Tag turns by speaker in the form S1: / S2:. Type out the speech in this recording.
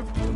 S1: Huh?